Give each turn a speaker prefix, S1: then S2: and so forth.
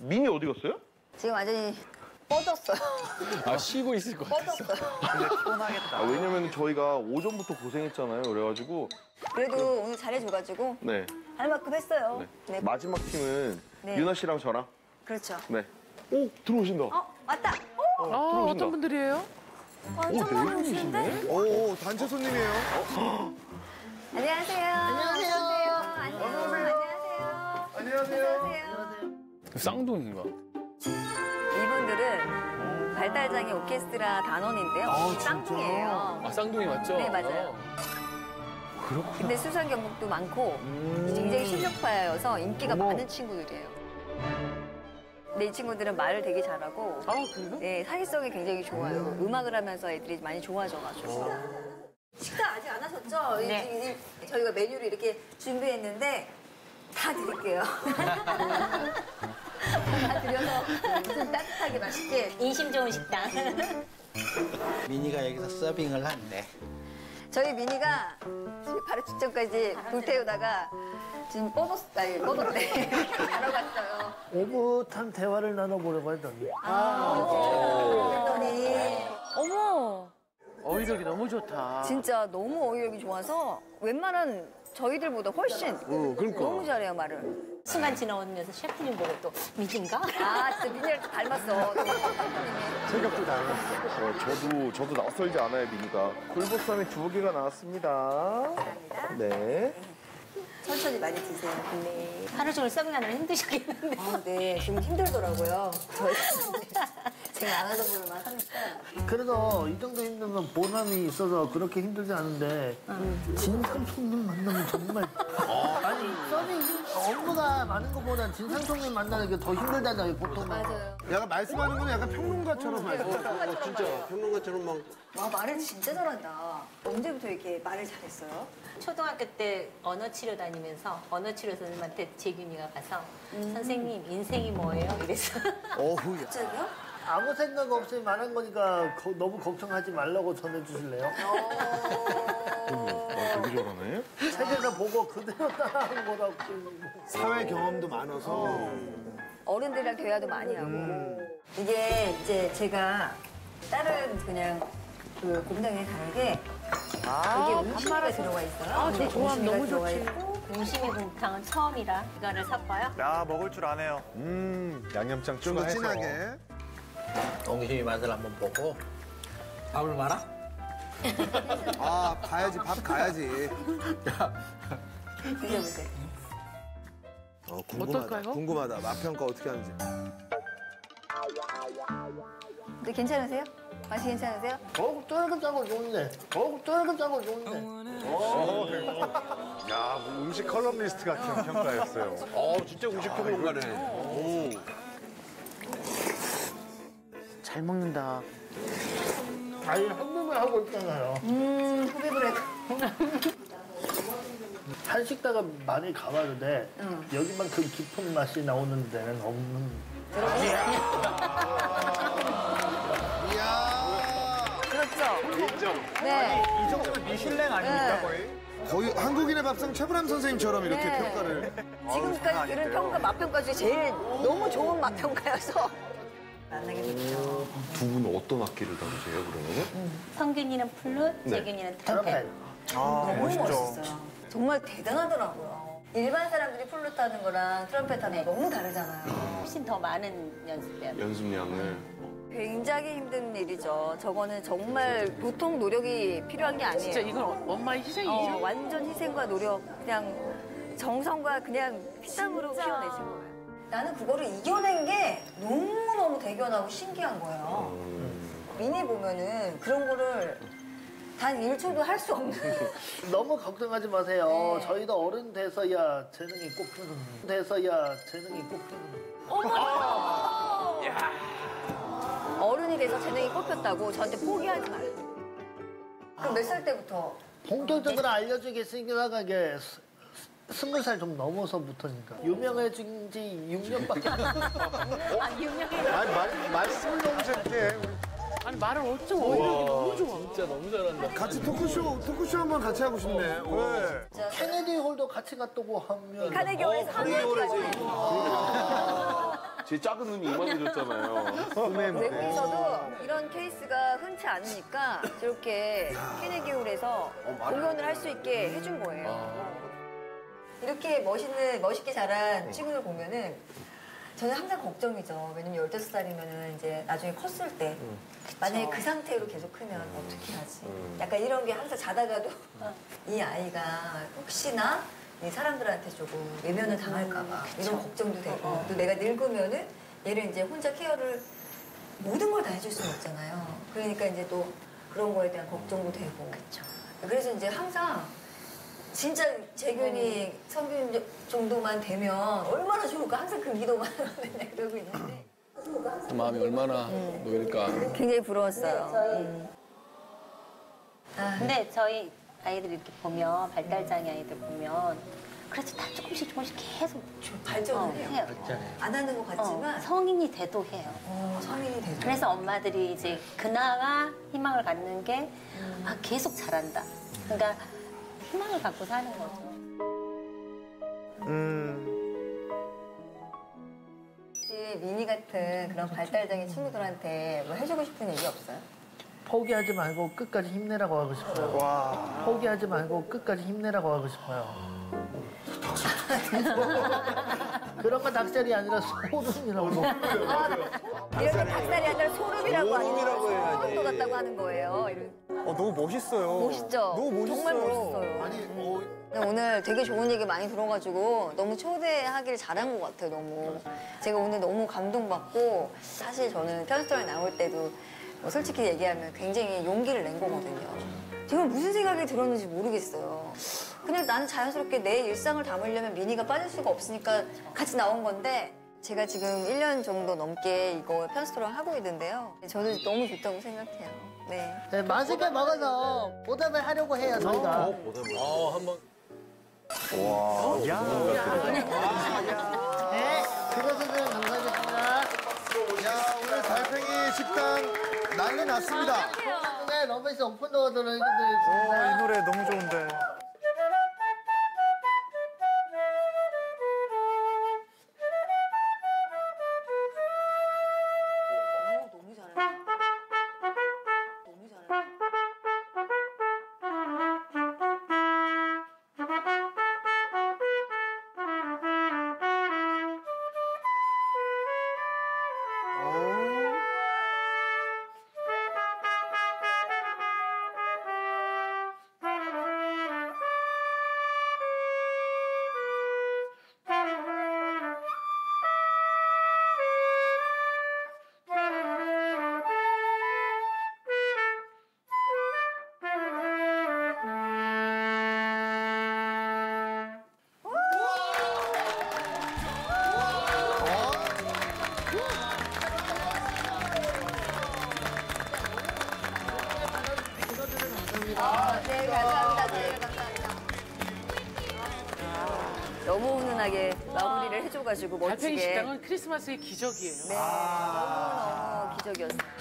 S1: 민이 어디 갔어요?
S2: 지금 완전히 뻗었어요.
S3: 아 쉬고 있을 것 같았어.
S2: 뻗었어요.
S1: 아, 왜냐면 저희가 오전부터 고생했잖아요. 그래가지고
S2: 그래도 오늘 잘해줘가지고
S1: 네.
S2: 할 만큼 했어요.
S1: 네.
S2: 네.
S1: 마지막 팀은
S2: 네.
S1: 유나 씨랑 저랑
S2: 그렇죠.
S1: 네. 오 들어오신다.
S2: 어, 왔다. 오,
S1: 어,
S4: 어,
S1: 들어오신다.
S4: 어떤 분들이에요?
S2: 완전 많으신데?
S5: 오, 단체 손님이에요.
S2: 안녕하세요. 안녕하세요. 안녕하세요. 안녕하세요. 안녕하세요.
S3: 쌍둥이인가?
S2: 이분들은 음, 발달장애 오케스트라 단원인데요. 쌍둥이에요.
S3: 아 쌍둥이 맞죠?
S2: 네, 맞아요. 근데 수상 경력도 많고 굉장히 실력파여서 인기가 많은 친구들이에요. 근데 이 친구들은 말을 되게 잘하고
S4: 아, 그래요?
S2: 네, 사회성이 굉장히 좋아요. 음악을 하면서 애들이 많이 좋아져가지고. 식사 아직 안 하셨죠? 네. 저희가 메뉴를 이렇게 준비했는데 다 드릴게요. 다 드려서 좀 따뜻하게 맛있게.
S6: 인심 좋은 식당.
S7: 미니가 여기서 서빙을 한대.
S2: 저희 미니가 지금 바로 직전까지 불 태우다가 지금 뻗었, 아니, 뻗었대. 자러 갔어요.
S8: 오붓한 대화를 나눠보려고 했더니
S2: 그랬더니
S4: 어머! 어휘력이 너무 좋다.
S2: 진짜 너무 어휘력이 좋아서 웬만한 저희들보다 훨씬 너무 잘해요, 말을.
S6: 순간 지나오면서 셰프님 보고 또 미인가?
S2: 아, 진짜 미니를 닮았어.
S5: 생각도 다르네.
S1: 어, 저도 저도 낯설지 않아요 미니가. 굴보쌈이 두 개가 나왔습니다.
S2: 감사합니다.
S1: 네.
S2: 천천히 많이 드세요.
S6: 네. 하루 종일 서빙하느라 힘드셨겠는데.
S2: 아, 네. 좀 힘들더라고요. 저희 제가 안 하다 보면 하니까.
S8: 그래도 이 정도 힘들면 보람이 있어서 그렇게 힘들지 않은데 진상 손님 만나면 정말 아니 서빙 업무가 많은 것보다 진상 손님 만나는 게 더 힘들다잖아요 보통
S2: 맞아요.
S5: 약간 말씀하는 건 약간 평론가처럼 말씀.
S2: 진짜.
S7: 평론가처럼 막
S2: 와, 말을 진짜 잘한다. 언제부터 이렇게 말을 잘했어요?
S6: 초등학교 때 언어 치료 다니면서 언어 치료 선생님한테 재균이가 가서 선생님 인생이 뭐예요? 이랬어.
S5: 어후야.
S2: 갑자기요?
S8: 아무 생각 없이 말한 거니까 거- 너무 걱정하지 말라고 전해주실래요?
S1: 아, 되게 잘하네.
S8: 책에서 보고 그대로 따라한 거라고
S5: 사회 경험도 많아서.
S2: 어른들이랑 대화도 많이 하고 이게 이제 제가 다른 그냥 그 곰탕에 다르게
S4: 아,
S2: 이게 옹심이가 들어가 있어요.
S4: 아, 저
S2: 네,
S4: 조합 너무
S2: 들어가
S4: 좋지.
S2: 있고
S6: 공심이 곰탕은 처음이라 이거를 샀고요.
S9: 야 먹을 줄 아네요.
S1: 음 양념장
S5: 좀더
S1: 추가해서.
S5: 진하게.
S7: 옹심이 맛을 한번 보고 밥을 말아?
S5: 아, 가야지, 밥 가야지.
S2: 드셔보세요.
S5: 어, 궁금하다.
S4: 어떨까요?
S5: 궁금하다. 맛 평가 어떻게 하는지.
S2: 근데 괜찮으세요? 맛이 괜찮으세요?
S8: 어우 쫄깃하고 좋은데 어우 쫄깃하고 좋은데
S9: 야 음식 컬럼리스트 같은 평가였어요.
S7: 어, 진짜 음식 평론가네.
S4: 잘 먹는다.
S8: 아니 한국을 하고 있잖아요
S2: 음, 흡입을 해도.
S8: 한식다가 많이 가봤는데 여기만큼 깊은 맛이 나오는 데는 없는
S5: 이야.
S2: 그렇죠? 네.
S9: 이 정도면 미슐랭 아닙니까 거의?
S5: 거의 한국인의 밥상 최불암 선생님처럼 이렇게
S2: 네.
S5: 평가를.
S2: 지금까지 들은 평가, 맛평가 중에 제일 너무 좋은 맛평가여서. 만나게 됐죠.
S1: 두 분은 어떤 악기를 다루세요 그러면?
S6: 성균이는 플룻,
S1: 네.
S6: 재균이는
S8: 트럼펫
S6: 트럼펫.
S9: 아
S2: 너무
S9: 멋있죠.
S2: 멋있어요. 정말 대단하더라고요. 일반 사람들이 플루트 하는 거랑 트럼펫 하는 거 너무 다르잖아요.
S6: 훨씬 더 많은 돼.
S1: 연습량을.
S2: 굉장히 힘든 일이죠. 저거는 정말 보통 노력이 필요한 게 아니에요.
S4: 진짜 이건 엄마의 희생이죠.
S2: 어, 완전 희생과 노력, 그냥 정성과 그냥 피땀으로 키워내신 거예요. 나는 그거를 이겨낸 게 너무너무 대견하고 신기한 거예요. 미니 보면은 그런 거를 단 1초도 할 수 없는.
S8: 너무 걱정하지 마세요
S2: 네.
S8: 저희도 어른 돼서야 재능이 꽃피는 돼서야 재능이 꽃피는
S2: 어른이 돼서 재능이 꼽혔다고 저한테 포기하지 말아요. 그럼 몇 살 때부터?
S8: 본격적으로 알려주겠으니까 이게 스- 스- 스무 살 좀 넘어서부터니까 유명해진 지 6년밖에 안
S6: 아, 유명해.
S9: 아니 말, 말씀을 너무 재밌게.
S4: 아니, 말을 어쩜 어휘력이 너무 좋아.
S3: 진짜 너무 잘한다.
S5: 같이 토크쇼, 토크쇼 한번 같이 하고 싶네. 오.
S9: 네.
S8: 케네디 홀도 같이 갔다고 하면
S2: 카네기 홀에서 한국까지.
S1: 제 작은 눈이 이만해졌잖아요.
S2: 외국에서도 이런 케이스가 흔치 않으니까 저렇게 케네기홀에서 공연을 할 수 있게 해준 거예요. 이렇게 멋있는, 멋있게 자란 친구들 보면은 저는 항상 걱정이죠. 왜냐면 15살이면은 이제 나중에 컸을 때 만약에 그 상태로 계속 크면 어떻게 하지? 약간 이런 게 항상 자다가도 이 아이가 혹시나 이 사람들한테 조금 외면을 당할까봐 이런 걱정도 되고 또 내가 늙으면은 얘를 이제 혼자 케어를 모든 걸 다 해줄 수는 없잖아요. 그러니까 이제 또 그런 거에 대한 걱정도 되고. 그래서 이제 항상 진짜 재균이 성균 정도만 되면 얼마나 좋을까 항상 그 기도만 맨날 그러고 있는데
S3: 마음이 얼마나 놓일까.
S2: 굉장히 부러웠어요. 음. 아,
S6: 근데 저희 아이들 이렇게 보면 발달장애 아이들 보면 그래도 다 조금씩 조금씩 계속
S2: 발전을
S6: 어,
S2: 해요.
S6: 해요.
S2: 안 하는 것 같지만
S6: 어, 성인이 돼도 해요.
S2: 어, 성인이 되죠.
S6: 그래서 엄마들이 이제 그나마 희망을 갖는 게 아, 계속 잘한다. 그러니까 희망을 갖고 사는 거죠.
S2: 혹시 미니 같은 그런 발달장애 친구들한테 뭐 해주고 싶은 얘기 없어요?
S8: 포기하지 말고 끝까지 힘내라고 하고 싶어요. 포기하지 말고 끝까지 힘내라고 하고 싶어요. 그런 거 닭살이 아니라 소름이라고.
S2: 이렇게 닭살이 아니라 소름이라고
S5: 소름이라고 해야지.
S2: 소름 돋았다고 하는 거예요. 이런.
S9: 어, 너무 멋있어요.
S2: 멋있죠?
S9: 너무 멋있어요.
S2: 정말 멋있어요.
S5: 아니, 어,
S2: 오늘 되게 좋은 얘기 많이 들어가지고 너무 초대하길 잘한 것 같아요, 너무. 제가 오늘 너무 감동받고 사실 저는 편스토리 나올 때도 뭐 솔직히 얘기하면 굉장히 용기를 낸 거거든요. 제가 무슨 생각이 들었는지 모르겠어요. 그냥 나는 자연스럽게 내 일상을 담으려면 미니가 빠질 수가 없으니까 같이 나온 건데 제가 지금 1년 정도 넘게 이거 편스토를 하고 있는데요. 저는 너무 좋다고 생각해요. 네.
S8: 네, 맛있게 먹어서 보답을 하려고 해요, 저희가.
S3: 어, 한번.
S8: 네, 그것은 감사드립니다.
S5: 야, 오늘 달팽이 식당 난리 났습니다.
S8: 네, Love Is Open Door 들어있는
S9: 어, 이 노래 너무 좋은데.
S2: 네, 감사합니다. 네, 감사합니다. 너무 훈훈하게 마무리를 해줘가지고
S4: 달팽이
S2: 멋지게.
S4: 식당은 크리스마스의 기적이에요.
S2: 네, 너무너무 기적이었어요.